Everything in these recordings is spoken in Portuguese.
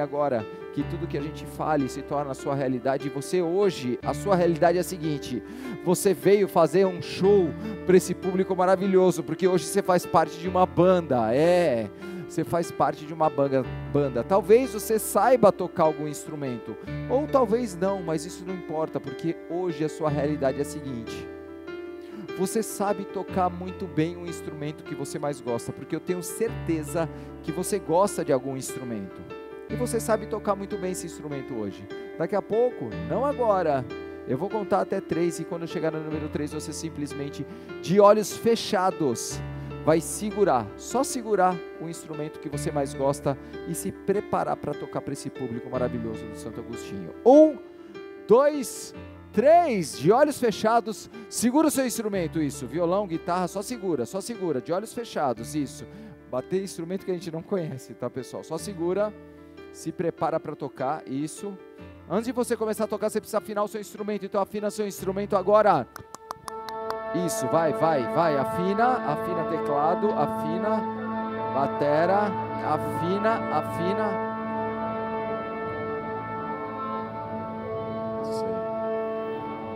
agora que tudo que a gente fale se torna a sua realidade. Você hoje, a sua realidade é a seguinte: você veio fazer um show para esse público maravilhoso, porque hoje você faz parte de uma banda. É você faz parte de uma banda, banda. Talvez você saiba tocar algum instrumento, ou talvez não, mas isso não importa, porque hoje a sua realidade é a seguinte: você sabe tocar muito bem o instrumento que você mais gosta, porque eu tenho certeza que você gosta de algum instrumento. E você sabe tocar muito bem esse instrumento hoje. Daqui a pouco, não agora, eu vou contar até três e quando chegar no número três você simplesmente, de olhos fechados, vai segurar, só segurar o instrumento que você mais gosta e se preparar para tocar para esse público maravilhoso do Santo Agostinho. Um, dois, Três, de olhos fechados, segura o seu instrumento, isso. Violão, guitarra, só segura, só segura, de olhos fechados, isso. Bater instrumento que a gente não conhece, tá, pessoal? Só segura, se prepara para tocar, isso. Antes de você começar a tocar, você precisa afinar o seu instrumento, então afina seu instrumento agora. Isso, vai, vai, vai, afina, afina teclado, afina, batera, afina, afina.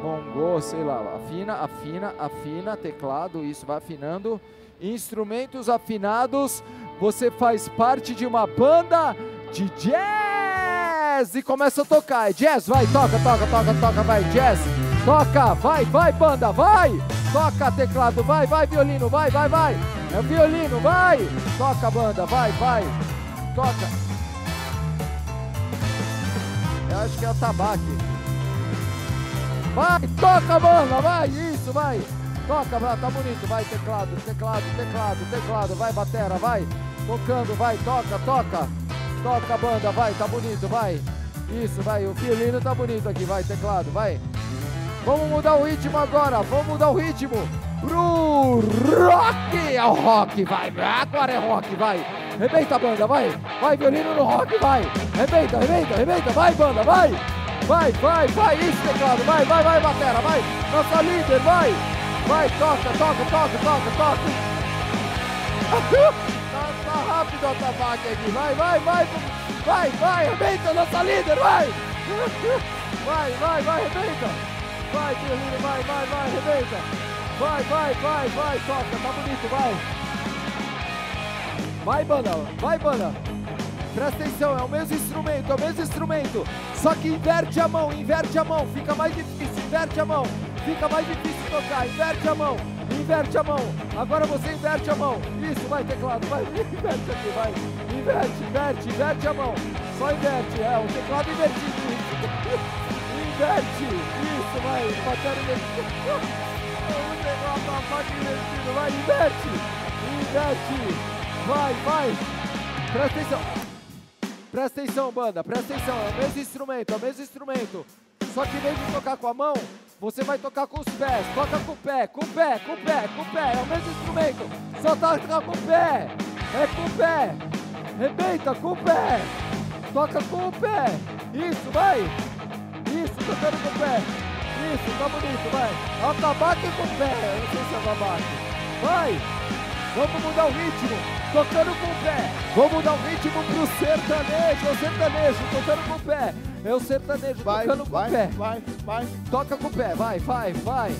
bongô, sei lá, afina, afina, afina, teclado, isso vai afinando. Instrumentos afinados, você faz parte de uma banda de jazz e começa a tocar. É jazz, vai, toca, toca, toca, toca, vai, jazz, toca, vai, vai, banda, vai, toca teclado, vai, vai, violino, vai, vai, vai, é violino, vai, toca, banda, vai, vai, toca. Eu acho que é o tabaque. Vai, toca, banda, vai, isso, vai. Toca, tá bonito, vai, teclado, teclado, teclado, teclado, vai, batera, vai. Tocando, vai, toca, toca. Toca, banda, vai, tá bonito, vai. Isso, vai, o violino tá bonito aqui, vai, teclado, vai. Vamos mudar o ritmo agora, vamos mudar o ritmo pro rock. É o rock, vai, agora é rock, vai. Rebenta, banda, vai. Vai, violino no rock, vai. Rebenta, rebenta, rebenta, vai, banda, vai. Vai, vai, vai, isso, teclado, vai, vai, vai, batera, vai, nossa líder, vai, vai, toca, toca, toca, toca, toca. tá rápido a tabaque aqui, vai, vai, vai, vai, vai, arrebenta, nossa líder, vai. Vai, vai, vai, arrebenta. Vai, Pirulino, vai, vai, vai, arrebenta. Vai, vai, vai, vai, toca, tá bonito, vai. Vai, banda, vai, banda. Presta atenção, é o mesmo instrumento, é o mesmo instrumento. Só que inverte a mão, inverte a mão, fica mais difícil, inverte a mão. Fica mais difícil tocar, inverte a mão, inverte a mão. Agora você inverte a mão. Isso, vai teclado, vai, inverte aqui, vai. Inverte, inverte, inverte a mão. Só inverte, é, o teclado invertido. inverte, isso, vai, batendo invertido. o faca invertido, vai, inverte, inverte. Vai, vai. Presta atenção. Presta atenção, banda, presta atenção, é o mesmo instrumento, é o mesmo instrumento. Só que em vez de tocar com a mão, você vai tocar com os pés. Toca com o pé, com o pé, com o pé, com o pé. É o mesmo instrumento. Só toca com o pé. É com o pé. Rebenta com o pé. Toca com o pé. Isso, vai. Isso, tocando com o pé. Isso, tá bonito, vai. É o com o pé. Eu não sei se é tabaco. Vai. Vamos mudar o ritmo tocando com o pé. Vamos dar um ritmo pro sertanejo, o sertanejo, tocando com o pé. É o sertanejo, vai, tocando vai, com o pé. Vai, vai. Toca com o pé, vai, vai, vai.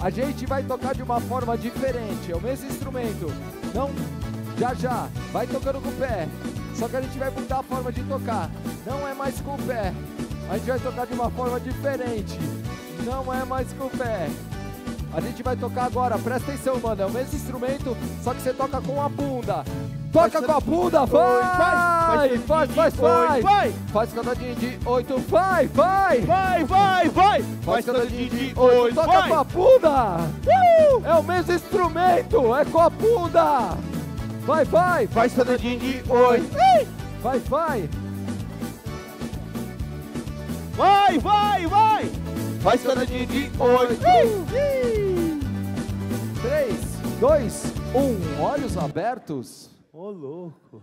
A gente vai tocar de uma forma diferente, é o mesmo instrumento. Não, já já, vai tocando com o pé. Só que a gente vai mudar a forma de tocar. Não é mais com o pé. A gente vai tocar de uma forma diferente. Não é mais com o pé. A gente vai tocar agora, presta atenção, mano. É o mesmo instrumento, só que você toca com a bunda. Toca com a bunda, vai! Vai, faz, faz, faz! Vai! Faz cantadinha de oito, vai, vai! Vai, vai, vai! Faz cantadinha de oito, toca com a bunda! É o mesmo instrumento, é com a bunda! Vai, vai! Faz cantadinha de oito! Vai, vai! Vai, vai, vai! Faz cantadinha de oito! 3, 2, 1, olhos abertos. Louco.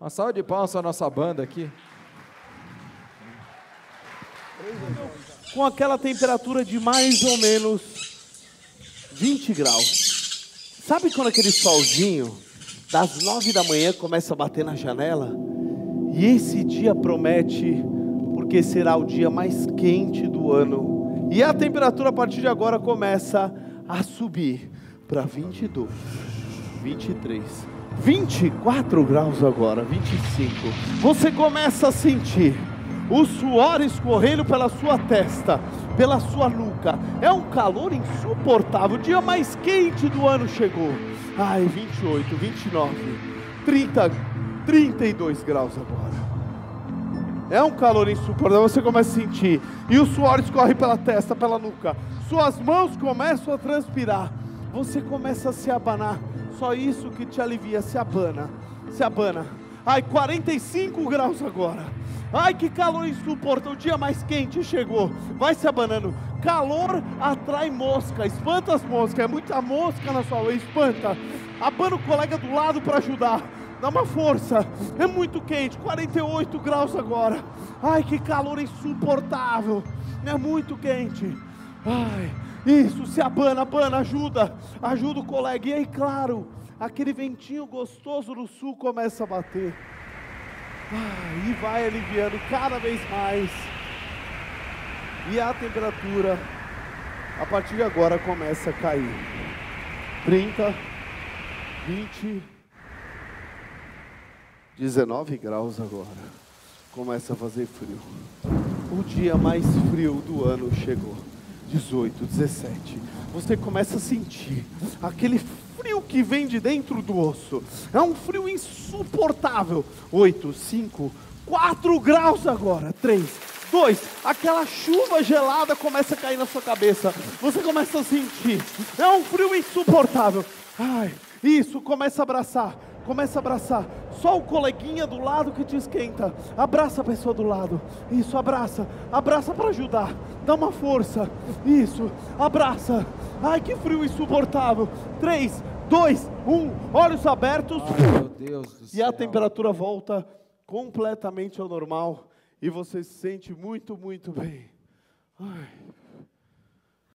Uma salva de palmas para nossa banda aqui. Com aquela temperatura de mais ou menos 20 graus. Sabe quando aquele solzinho das nove da manhã começa a bater na janela. E esse dia promete, porque será o dia mais quente do ano. E a temperatura a partir de agora começa a subir para 22, 23, 24 graus agora, 25. Você começa a sentir o suor escorrendo pela sua testa, pela sua nuca. É um calor insuportável. O dia mais quente do ano chegou. Ai, 28, 29, 30, 32 graus agora. É um calor insuportável, você começa a sentir. E o suor escorre pela testa, pela nuca. Suas mãos começam a transpirar. Você começa a se abanar. Só isso que te alivia, se abana. Se abana. Ai, 45 graus agora. Ai, que calor insuportável. O dia mais quente chegou. Vai se abanando. Calor atrai mosca. Espanta as moscas. É muita mosca na sua espanta. Abana o colega do lado para ajudar. Dá uma força. É muito quente. 48 graus agora. Ai, que calor insuportável. É muito quente. Ai, isso, se abana, abana, ajuda. Ajuda o colega. E aí, claro, aquele ventinho gostoso no sul começa a bater. Ah, e vai aliviando cada vez mais. E a temperatura, a partir de agora, começa a cair. 30, 20, 19 graus agora. Começa a fazer frio. O dia mais frio do ano chegou. 18, 17. Você começa a sentir aquele frio que vem de dentro do osso. É um frio insuportável. 8, 5, 4 graus agora. 3, 2, aquela chuva gelada começa a cair na sua cabeça. Você começa a sentir. É um frio insuportável. Ai, isso, começa a abraçar. Começa a abraçar. Só o coleguinha do lado que te esquenta. Abraça a pessoa do lado. Isso, abraça. Abraça para ajudar. Dá uma força. Isso, abraça. Ai, que frio insuportável. 3, 2, 1. Olhos abertos. Ai, meu Deus do E a céu. temperatura volta completamente ao normal. E você se sente muito, muito bem. Ai.